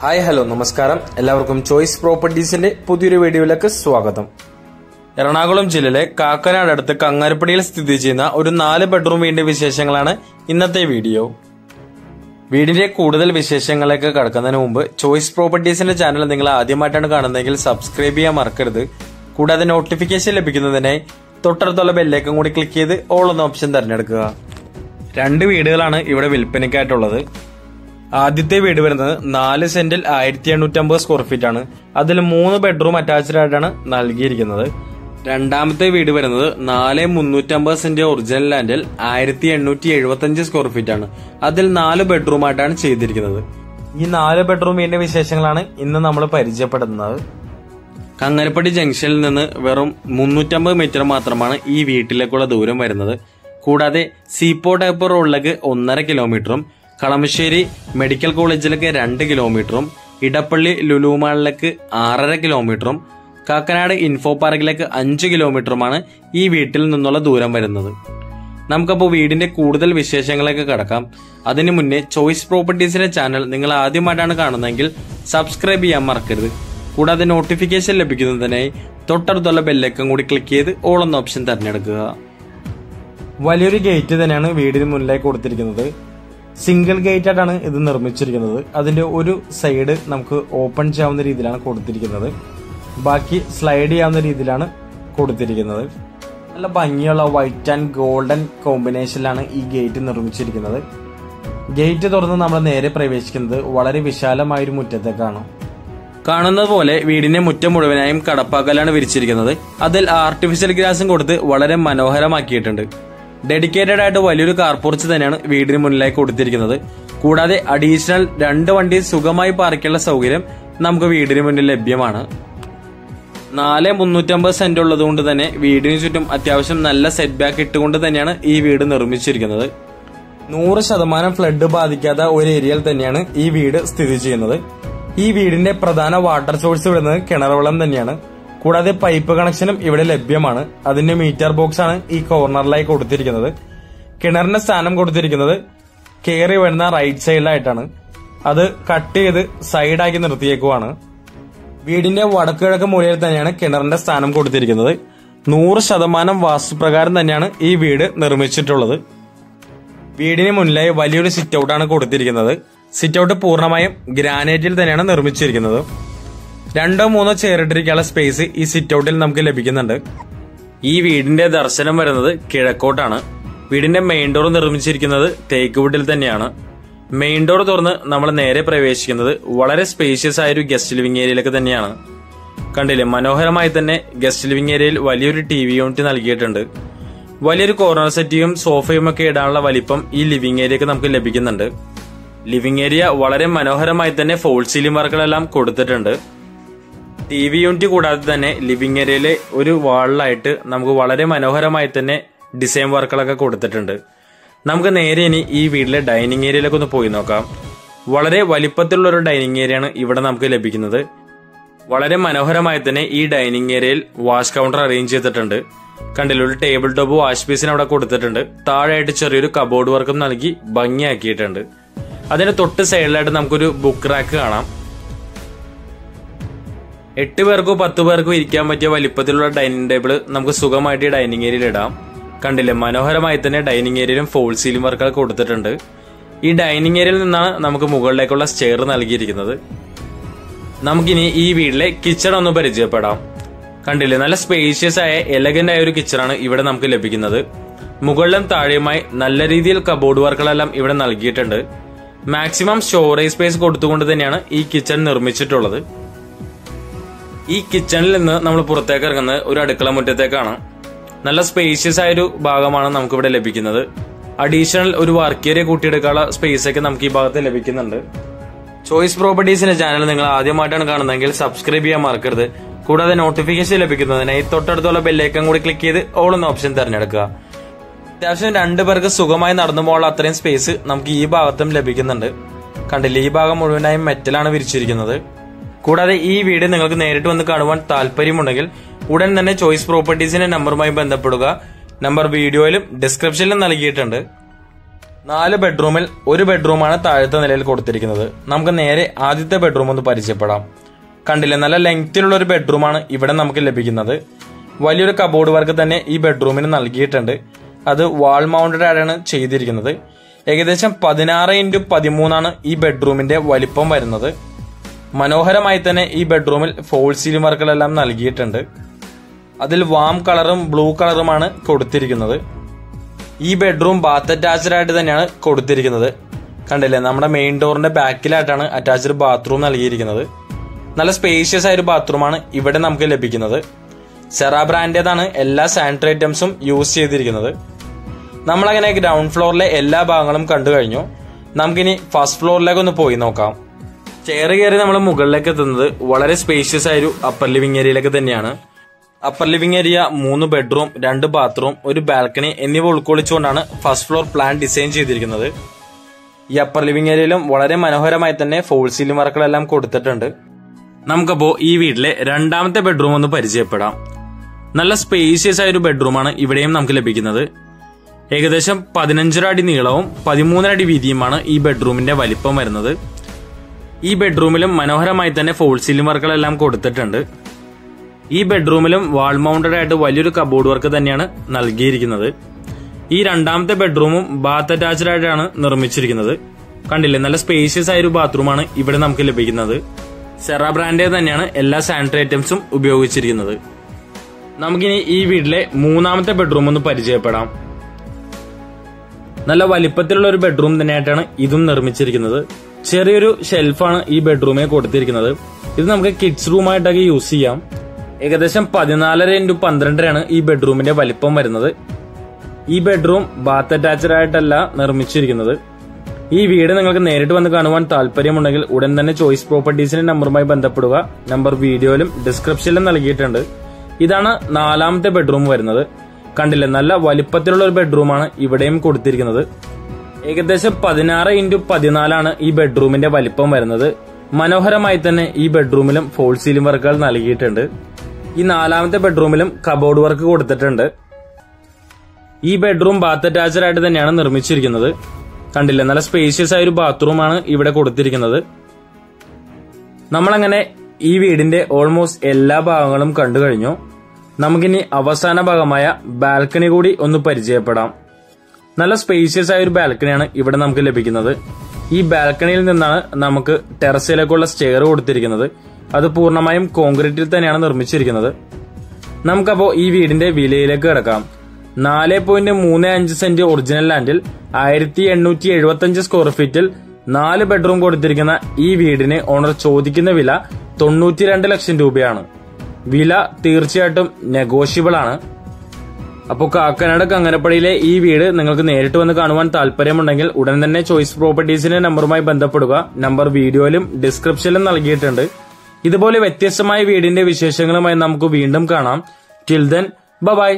Hi hello നമസ്കാരം. എല്ലാവർക്കും choice പ്രോപ്പർട്ടീസിന്റെ പുതിയൊരു വീഡിയോയിലേക്ക് സ്വാഗതം. എറണാകുളം ജില്ലയിലെ കാക്കനാട് അടുത്ത് കങ്ങാരപ്പടിയിൽ സ്ഥിതി ചെയ്യുന്ന ഒരു നാല് ബെഡ്റൂം വീടിന്റെ വിശേഷങ്ങളാണ് ഇന്നത്തെ വീഡിയോ. വീടിന്റെ കൂടുതൽ വിശേഷങ്ങളിലേക്ക് കടക്കുന്നതിന് മുമ്പ് ചോയ്സ് പ്രോപ്പർട്ടീസിന്റെ ചാനൽ നിങ്ങൾ ആദ്യമായിട്ടാണ് കാണുന്നതെങ്കിൽ സബ്സ്ക്രൈബ് ചെയ്യാൻ മറക്കരുത്. കൂടാതെ നോട്ടിഫിക്കേഷൻ ലഭിക്കുന്നതിനായി തൊട്ടടുത്തുള്ള ബെല്ലേക്കും കൂടി ക്ലിക്ക് ചെയ്ത് ഓൾ എന്ന ഓപ്ഷൻ തിരഞ്ഞെടുക്കുക. രണ്ട് വീടുകളാണ് ഇവിടെ വിൽപ്പനയ്ക്കായിട്ടുള്ളത്. ആദ്യത്തെ വീട് വരുന്നത് നാല് സെന്റിൽ ആയിരത്തി എണ്ണൂറ്റമ്പത് സ്ക്വയർ ഫീറ്റ് ആണ്. അതിൽ മൂന്ന് ബെഡ്റൂം അറ്റാച്ച്ഡ് ആയിട്ടാണ് നൽകിയിരിക്കുന്നത്. രണ്ടാമത്തെ വീട് വരുന്നത് നാല് മുന്നൂറ്റമ്പത് സെന്റ് ഒറിജിനൽ ലാൻഡിൽ ആയിരത്തി എണ്ണൂറ്റി എഴുപത്തി അഞ്ച് സ്ക്വയർ ഫീറ്റ് ആണ്. അതിൽ നാല് ബെഡ്റൂം ആയിട്ടാണ് ചെയ്തിരിക്കുന്നത്. ഈ നാല് ബെഡ്റൂം വീടിന്റെ വിശേഷങ്ങളാണ് ഇന്ന് നമ്മൾ പരിചയപ്പെടുന്നത്. കങ്ങരപ്പടി ജംഗ്ഷനിൽ നിന്ന് വെറും മുന്നൂറ്റമ്പത് മീറ്റർ മാത്രമാണ് ഈ വീട്ടിലേക്കുള്ള ദൂരം വരുന്നത്. കൂടാതെ സീപ്പോ ടൈപ്പ് റോഡിലേക്ക് ഒന്നര കിലോമീറ്ററും കളമശ്ശേരി മെഡിക്കൽ കോളേജിലേക്ക് രണ്ട് കിലോമീറ്ററും ഇടപ്പള്ളി ലുലുമാളിലേക്ക് ആറര കിലോമീറ്ററും കാക്കനാട് ഇൻഫോ പാർക്കിലേക്ക് അഞ്ച് കിലോമീറ്ററുമാണ് ഈ വീട്ടിൽ നിന്നുള്ള ദൂരം വരുന്നത്. നമുക്കപ്പോൾ വീടിന്റെ കൂടുതൽ വിശേഷങ്ങളിലേക്ക് കടക്കാം. അതിനു മുന്നേ ചോയ്സ് പ്രോപ്പർട്ടീസിന്റെ ചാനൽ നിങ്ങൾ ആദ്യമായിട്ടാണ് കാണുന്നതെങ്കിൽ സബ്സ്ക്രൈബ് ചെയ്യാൻ മറക്കരുത്. കൂടാതെ നോട്ടിഫിക്കേഷൻ ലഭിക്കുന്നതിനായി തൊട്ടടുത്തുള്ള ബെല്ലൈക്കൺ കൂടി ക്ലിക്ക് ചെയ്ത് ഓൾ എന്ന ഓപ്ഷൻ തിരഞ്ഞെടുക്കുക. വലിയൊരു ഗേറ്റ് തന്നെയാണ് വീടിന് മുന്നിലേക്ക് കൊടുത്തിരിക്കുന്നത്. സിംഗിൾ ഗേറ്റ് ആയിട്ടാണ് ഇത് നിർമ്മിച്ചിരിക്കുന്നത്. അതിന്റെ ഒരു സൈഡ് നമുക്ക് ഓപ്പൺ ചെയ്യാവുന്ന രീതിയിലാണ് കൊടുത്തിരിക്കുന്നത്. ബാക്കി സ്ലൈഡ് ചെയ്യാവുന്ന രീതിയിലാണ് കൊടുത്തിരിക്കുന്നത്. നല്ല ഭംഗിയുള്ള വൈറ്റ് ആൻഡ് ഗോൾഡൻ കോമ്പിനേഷനിലാണ് ഈ ഗേറ്റ് നിർമ്മിച്ചിരിക്കുന്നത്. ഗേറ്റ് തുറന്ന് നമ്മൾ നേരെ പ്രവേശിക്കുന്നത് വളരെ വിശാലമായ ഒരു മുറ്റത്തേക്കാണ്. കാണുന്നത് പോലെ വീടിന്റെ മുറ്റം മുഴുവനായും കടപ്പാക്കലാണ് വിരിച്ചിരിക്കുന്നത്. അതിൽ ആർട്ടിഫിഷ്യൽ ഗ്രാസും കൊടുത്ത് വളരെ മനോഹരമാക്കിയിട്ടുണ്ട്. ഡെഡിക്കേറ്റഡ് ആയിട്ട് വലിയൊരു കാർപോർച്ച് തന്നെയാണ് വീടിന് മുന്നിലായി കൊടുത്തിരിക്കുന്നത്. കൂടാതെ അഡീഷണൽ രണ്ട് വണ്ടി സുഖമായി പാർക്കിയുള്ള സൗകര്യം നമുക്ക് വീടിന് മുന്നിൽ ലഭ്യമാണ്. നാല് മുന്നൂറ്റമ്പത് സെന്റ് ഉള്ളതുകൊണ്ട് തന്നെ വീടിന് ചുറ്റും അത്യാവശ്യം നല്ല സെറ്റ് ബാക്ക് ഇട്ടുകൊണ്ട് തന്നെയാണ് ഈ വീട് നിർമ്മിച്ചിരിക്കുന്നത്. നൂറ് ശതമാനം ഫ്ലഡ് ബാധിക്കാത്ത ഒരു ഏരിയയിൽ തന്നെയാണ് ഈ വീട് സ്ഥിതി ചെയ്യുന്നത്. ഈ വീടിന്റെ പ്രധാന വാട്ടർ സോഴ്സ് വരുന്നത് കിണർവെള്ളം തന്നെയാണ്. കൂടാതെ പൈപ്പ് കണക്ഷനും ഇവിടെ ലഭ്യമാണ്. അതിന്റെ മീറ്റർ ബോക്സ് ആണ് ഈ കോർണറിലായി കൊടുത്തിരിക്കുന്നത്. കിണറിന്റെ സ്ഥാനം കൊടുത്തിരിക്കുന്നത് കയറി വരുന്ന റൈറ്റ് സൈഡിലായിട്ടാണ് അത് കട്ട് ചെയ്ത് സൈഡാക്കി നിർത്തിയേക്കുവാണ്. വീടിന്റെ വടക്കുകിഴക്ക് മൂലയിൽ തന്നെയാണ് കിണറിന്റെ സ്ഥാനം കൊടുത്തിരിക്കുന്നത്. നൂറ് ശതമാനം വാസ്തുപ്രകാരം തന്നെയാണ് ഈ വീട് നിർമ്മിച്ചിട്ടുള്ളത്. വീടിന് മുന്നിലായി വലിയൊരു സിറ്റ് ഔട്ടാണ് കൊടുത്തിരിക്കുന്നത്. സിറ്റ് ഔട്ട് പൂർണമായും ഗ്രാനൈറ്റിൽ തന്നെയാണ് നിർമ്മിച്ചിരിക്കുന്നത്. രണ്ടോ മൂന്നോ ചെയറിട്ടിരിക്കാനുള്ള സ്പേസ് ഈ സിറ്റ് ഔട്ടിൽ നമുക്ക് ലഭിക്കുന്നുണ്ട്. ഈ വീടിന്റെ ദർശനം വരുന്നത് കിഴക്കോട്ടാണ്. വീടിന്റെ മെയിൻ ഡോർ നിർമ്മിച്ചിരിക്കുന്നത് തേക്ക് വുഡിൽ തന്നെയാണ്. മെയിൻ ഡോർ തുറന്ന് നമ്മൾ നേരെ പ്രവേശിക്കുന്നത് വളരെ സ്പേഷ്യസ് ആയ ഒരു ഗസ്റ്റ് ലിവിംഗ് ഏരിയയിലൊക്കെ തന്നെയാണ്. കണ്ടില്ലേ? മനോഹരമായി തന്നെ ഗസ്റ്റ് ലിവിംഗ് ഏരിയയിൽ വലിയൊരു ടി വി യൂണിറ്റ് നൽകിയിട്ടുണ്ട്. വലിയൊരു കോർണർ സെറ്റിയും സോഫയും ഒക്കെ ഇടാനുള്ള വലിപ്പം ഈ ലിവിംഗ് ഏരിയക്ക് നമുക്ക് ലഭിക്കുന്നുണ്ട്. ലിവിംഗ് ഏരിയ വളരെ മനോഹരമായി തന്നെ ഫോൾ സീലിംഗ് വർക്കുകളെല്ലാം കൊടുത്തിട്ടുണ്ട്. ടി വി യൂണിറ്റ് കൂടാതെ തന്നെ ലിവിംഗ് ഏരിയയിലെ ഒരു വാളിലായിട്ട് നമുക്ക് വളരെ മനോഹരമായി തന്നെ ഡിസൈൻ വർക്കുകളൊക്കെ കൊടുത്തിട്ടുണ്ട്. നമുക്ക് നേരെ ഇനി ഈ വീട്ടിലെ ഡൈനിങ് ഏരിയയിലേക്ക് ഒന്ന് പോയി നോക്കാം. വളരെ വലിപ്പത്തിലുള്ള ഒരു ഡൈനിങ് ഏരിയയാണ് ഇവിടെ നമുക്ക് ലഭിക്കുന്നത്. വളരെ മനോഹരമായി തന്നെ ഈ ഡൈനിങ് ഏരിയയിൽ വാഷ് കൗണ്ടർ അറേഞ്ച് ചെയ്തിട്ടുണ്ട്. കണ്ടില്ല ഒരു ടേബിൾ ടോപ്പ് വാഷ് പീസിന് അവിടെ കൊടുത്തിട്ടുണ്ട്. താഴെയായിട്ട് ചെറിയൊരു കബോർഡ് വർക്കും നൽകി ഭംഗിയാക്കിയിട്ടുണ്ട്. അതിന് തൊട്ട് സൈഡിലായിട്ട് നമുക്കൊരു ബുക്ക് റാക്ക് കാണാം. എട്ട് പേർക്കോ പത്ത് പേർക്കോ ഇരിക്കാൻ പറ്റിയ വലിപ്പത്തിലുള്ള ഡൈനിങ് ടേബിൾ നമുക്ക് സുഖമായിട്ട് ഡൈനിങ് ഏരിയയിൽ ഇടാം. കണ്ടില്ലേ മനോഹരമായി തന്നെ ഡൈനിങ് ഏരിയയിലും ഫോൾ സീലിംഗ് വർക്കുകൾ കൊടുത്തിട്ടുണ്ട്. ഈ ഡൈനിങ് ഏരിയയിൽ നിന്നാണ് നമുക്ക് മുകളിലേക്കുള്ള സ്റ്റെയർ നൽകിയിരിക്കുന്നത്. നമുക്കിനി ഈ വീട്ടിലെ കിച്ചൺ ഒന്ന് പരിചയപ്പെടാം. കണ്ടില്ലേ നല്ല സ്പേഷ്യസ് ആയ എലഗന്റ് ആയ ഒരു കിച്ചണാണ് ഇവിടെ നമുക്ക് ലഭിക്കുന്നത്. മുകളിലും താഴെയുമായി നല്ല രീതിയിൽ കബോർഡ് വർക്കുകളെല്ലാം ഇവിടെ നൽകിയിട്ടുണ്ട്. മാക്സിമം സ്റ്റോറേജ് സ്പേസ് കൊടുത്തുകൊണ്ട് തന്നെയാണ് ഈ കിച്ചൺ നിർമ്മിച്ചിട്ടുള്ളത്. ഈ കിച്ചണിൽ നിന്ന് നമ്മൾ പുറത്തേക്ക് ഇറങ്ങുന്നത് ഒരു അടുക്കള മുറ്റത്തേക്കാണ്. നല്ല സ്പേഷ്യസ് ആയൊരു ഭാഗമാണ് നമുക്കിവിടെ ലഭിക്കുന്നത്. അഡീഷണൽ ഒരു വർക്ക് ഏരിയ കൂട്ടിയെടുക്കാനുള്ള സ്പേസ് ഒക്കെ നമുക്ക് ഈ ഭാഗത്ത് ലഭിക്കുന്നുണ്ട്. ചോയ്സ് പ്രോപ്പർട്ടീസിന്റെ ചാനൽ നിങ്ങൾ ആദ്യമായിട്ടാണ് കാണുന്നതെങ്കിൽ സബ്സ്ക്രൈബ് ചെയ്യാൻ മറക്കരുത്. കൂടാതെ നോട്ടിഫിക്കേഷൻ ലഭിക്കുന്നതിനായി തൊട്ടടുത്തുള്ള ബെല്ലൈക്കൻ കൂടി ക്ലിക്ക് ചെയ്ത് ഓൾ എന്ന ഓപ്ഷൻ തിരഞ്ഞെടുക്കുക. അത്യാവശ്യം രണ്ടു പേർക്ക് സുഖമായി നടന്നു പോകാനുള്ള അത്രയും സ്പേസ് നമുക്ക് ഈ ഭാഗത്തും ലഭിക്കുന്നുണ്ട്. കണ്ടില്ല ഈ ഭാഗം മുഴുവനായും മെറ്റലാണ് വിരിച്ചിരിക്കുന്നത്. കൂടാതെ ഈ വീട് നിങ്ങൾക്ക് നേരിട്ട് വന്ന് കാണുവാൻ താല്പര്യമുണ്ടെങ്കിൽ ഉടൻ തന്നെ ചോയ്സ് പ്രോപ്പർട്ടീസിന്റെ നമ്പറുമായി ബന്ധപ്പെടുക. നമ്പർ വീഡിയോയിലും ഡിസ്ക്രിപ്ഷനിലും നൽകിയിട്ടുണ്ട്. നാല് ബെഡ്റൂമിൽ ഒരു ബെഡ്റൂമാണ് താഴത്തെ നിലയിൽ കൊടുത്തിരിക്കുന്നത്. നമുക്ക് നേരെ ആദ്യത്തെ ബെഡ്റൂം ഒന്ന് പരിചയപ്പെടാം. കണ്ടില്ലേ നല്ല ലെങ്തിലുള്ള ഒരു ബെഡ്റൂമാണ് ഇവിടെ നമുക്ക് ലഭിക്കുന്നത്. വലിയൊരു കബോർഡ് വർക്ക് തന്നെ ഈ ബെഡ്റൂമിന് നൽകിയിട്ടുണ്ട്. അത് വാൾ മൗണ്ടഡ് ആയാണ് ചെയ്തിരിക്കുന്നത്. ഏകദേശം പതിനാറ് ഇന്റു പതിമൂന്നാണ് ഈ ബെഡ്റൂമിന്റെ വലിപ്പം വരുന്നത്. മനോഹരമായി തന്നെ ഈ ബെഡ്റൂമിൽ ഫോൾ സീലിംഗ് വർക്കുകളെല്ലാം നൽകിയിട്ടുണ്ട്. അതിൽ വാം കളറും ബ്ലൂ കളറുമാണ് കൊടുത്തിരിക്കുന്നത്. ഈ ബെഡ്റൂം ബാത്ത് അറ്റാച്ച്ഡ് ആയിട്ട് തന്നെയാണ് കൊടുത്തിരിക്കുന്നത്. കണ്ടില്ലേ? നമ്മുടെ മെയിൻ ഡോറിന്റെ ബാക്കിലായിട്ടാണ് അറ്റാച്ച്ഡ് ബാത്റൂം നൽകിയിരിക്കുന്നത്. നല്ല സ്പേഷ്യസ് ആയ ഒരു ബാത്റൂമാണ് ഇവിടെ നമുക്ക് ലഭിക്കുന്നത്. സെറ ബ്രാൻഡേതാണ് എല്ലാ സാനിറ്ററി ഐറ്റംസും യൂസ് ചെയ്തിരിക്കുന്നത്. നമ്മളങ്ങനെ ഗ്രൗണ്ട് ഫ്ലോറിലെ എല്ലാ ഭാഗങ്ങളും കണ്ടു കഴിഞ്ഞു. നമുക്കിനി ഫസ്റ്റ് ഫ്ലോറിലേക്ക് ഒന്ന് പോയി നോക്കാം. ചെയർ കയറി നമ്മൾ മുകളിലേക്ക് എത്തുന്നത് വളരെ സ്പേഷ്യസ് ആയ ഒരു അപ്പർ ലിവിംഗ് ഏരിയയിലേക്ക് തന്നെയാണ്. അപ്പർ ലിവിംഗ് ഏരിയ മൂന്ന് ബെഡ്റൂം രണ്ട് ബാത്റൂം ഒരു ബാൽക്കണി എന്നിവ ഉൾക്കൊള്ളിച്ചുകൊണ്ടാണ് ഫസ്റ്റ് ഫ്ലോർ പ്ലാൻ ഡിസൈൻ ചെയ്തിരിക്കുന്നത്. ഈ അപ്പർ ലിവിംഗ് ഏരിയയിലും വളരെ മനോഹരമായി തന്നെ ഫോൾ സീലിംഗ് വർക്കുകളെല്ലാം കൊടുത്തിട്ടുണ്ട്. നമുക്കപ്പോ ഈ വീട്ടിലെ രണ്ടാമത്തെ ബെഡ്റൂം ഒന്ന് പരിചയപ്പെടാം. നല്ല സ്പേഷ്യസ് ആയ ഒരു ബെഡ്റൂമാണ് ഇവിടെയും നമുക്ക് ലഭിക്കുന്നത്. ഏകദേശം പതിനഞ്ചര അടി നീളവും പതിമൂന്നര അടി വീതിയുമാണ് ഈ ബെഡ്റൂമിന്റെ വലിപ്പം വരുന്നത്. ഈ ബെഡ്റൂമിലും മനോഹരമായി തന്നെ ഫോൾ സീലിംഗ് വർക്കുകളെല്ലാം കൊടുത്തിട്ടുണ്ട്. ഈ ബെഡ്റൂമിലും വാൾ മൗണ്ടഡ് ആയിട്ട് വലിയൊരു കബോർഡ് വർക്ക് തന്നെയാണ് നൽകിയിരിക്കുന്നത്. ഈ രണ്ടാമത്തെ ബെഡ്റൂമും ബാത്ത് അറ്റാച്ച്ഡ് ആയിട്ടാണ് നിർമ്മിച്ചിരിക്കുന്നത്. കണ്ടില്ലേ നല്ല സ്പേഷ്യസ് ആയ ഒരു ബാത്റൂമാണ് ഇവിടെ നമുക്ക് ലഭിക്കുന്നത്. സെറ ബ്രാൻഡേ തന്നെയാണ് എല്ലാ സാനിറ്ററി ഐറ്റംസും ഉപയോഗിച്ചിരിക്കുന്നത്. നമുക്കിനി ഈ വീട്ടിലെ മൂന്നാമത്തെ ബെഡ്റൂം ഒന്ന് പരിചയപ്പെടാം. നല്ല വലിപ്പത്തിലുള്ള ഒരു ബെഡ്റൂം തന്നെയായിട്ടാണ് ഇതും നിർമ്മിച്ചിരിക്കുന്നത്. ചെറിയൊരു ഷെൽഫാണ് ഈ ബെഡ്റൂമിൽ കൊടുത്തിരിക്കുന്നത്. ഇത് നമുക്ക് കിഡ്സ് റൂമായിട്ടൊക്കെ യൂസ് ചെയ്യാം. ഏകദേശം പതിനാലര ഇന്റു പന്ത്രണ്ടരയാണ് ഈ ബെഡ്റൂമിന്റെ വലിപ്പം വരുന്നത്. ഈ ബെഡ്റൂം ബാത്ത് അറ്റാച്ച്ഡ് ആയിട്ടല്ല നിർമ്മിച്ചിരിക്കുന്നത്. ഈ വീട് നിങ്ങൾക്ക് നേരിട്ട് വന്ന് കാണുവാൻ താല്പര്യമുണ്ടെങ്കിൽ ഉടൻ തന്നെ ചോയ്സ് പ്രോപ്പർട്ടീസിന്റെ നമ്പറുമായി ബന്ധപ്പെടുക. നമ്പർ വീഡിയോയിലും ഡിസ്ക്രിപ്ഷനിലും നൽകിയിട്ടുണ്ട്. ഇതാണ് നാലാമത്തെ ബെഡ്റൂം വരുന്നത്. കണ്ടില്ലേ നല്ല വലിപ്പത്തിലുള്ള ഒരു ബെഡ്റൂമാണ് ഇവിടെയും കൊടുത്തിരിക്കുന്നത്. ഏകദേശം പതിനാറ് ഇന്റു പതിനാലാണ് ഈ ബെഡ്റൂമിന്റെ വലിപ്പം വരുന്നത്. മനോഹരമായി തന്നെ ഈ ബെഡ്റൂമിലും ഫോൾ സീലിംഗ് വർക്കുകൾ നൽകിയിട്ടുണ്ട്. ഈ നാലാമത്തെ ബെഡ്റൂമിലും കബോർഡ് വർക്ക് കൊടുത്തിട്ടുണ്ട്. ഈ ബെഡ്റൂം ബാത്ത് അറ്റാച്ച്ഡ് ആയിട്ട് തന്നെയാണ് നിർമ്മിച്ചിരിക്കുന്നത്. കണ്ടില്ല നല്ല സ്പേഷ്യസ് ആയ ഒരു ബാത്റൂമാണ് ഇവിടെ കൊടുത്തിരിക്കുന്നത്. നമ്മളങ്ങനെ ഈ വീടിന്റെ ഓൾമോസ്റ്റ് എല്ലാ ഭാഗങ്ങളും കണ്ടു കഴിഞ്ഞു നമുക്കിനി അവസാന ഭാഗമായ ബാൽക്കണി കൂടി ഒന്ന് പരിചയപ്പെടാം. നല്ല സ്പേഷ്യസ് ആയ ഒരു ബാൽക്കണിയാണ് ഇവിടെ നമുക്ക് ലഭിക്കുന്നത്. ഈ ബാൽക്കണിയിൽ നിന്നാണ് നമുക്ക് ടെറസിലേക്കുള്ള സ്റ്റെയർ കൊടുത്തിരിക്കുന്നത്. അത് പൂർണമായും കോൺക്രീറ്റിൽ തന്നെയാണ് നിർമ്മിച്ചിരിക്കുന്നത്. നമുക്കപ്പോ ഈ വീടിന്റെ വിലയിലേക്ക് കിടക്കാം. നാല് പോയിന്റ് മൂന്ന് അഞ്ച് സെന്റ് ഒറിജിനൽ ലാൻഡിൽ ആയിരത്തി എണ്ണൂറ്റി എഴുപത്തി അഞ്ച് സ്ക്വയർ ഫീറ്റിൽ നാല് ബെഡ്റൂം കൊടുത്തിരിക്കുന്ന ഈ വീടിന് ഓണർ ചോദിക്കുന്ന വില തൊണ്ണൂറ്റിരണ്ട് ലക്ഷം രൂപയാണ്. വില തീർച്ചയായിട്ടും നെഗോഷ്യബിൾ ആണ്. അപ്പോൾ കാക്കനാട് കങ്ങനപ്പടിയിലെ ഈ വീട് നിങ്ങൾക്ക് നേരിട്ട് വന്ന് കാണുവാൻ താല്പര്യമുണ്ടെങ്കിൽ ഉടൻ തന്നെ ചോയ്സ് പ്രോപ്പർട്ടീസിന്റെ നമ്പറുമായി ബന്ധപ്പെടുക. നമ്പർ വീഡിയോയിലും ഡിസ്ക്രിപ്ഷനിലും നൽകിയിട്ടുണ്ട്. ഇതുപോലെ വ്യത്യസ്തമായ വീടിന്റെ വിശേഷങ്ങളുമായി നമുക്ക് വീണ്ടും കാണാം. Till then bye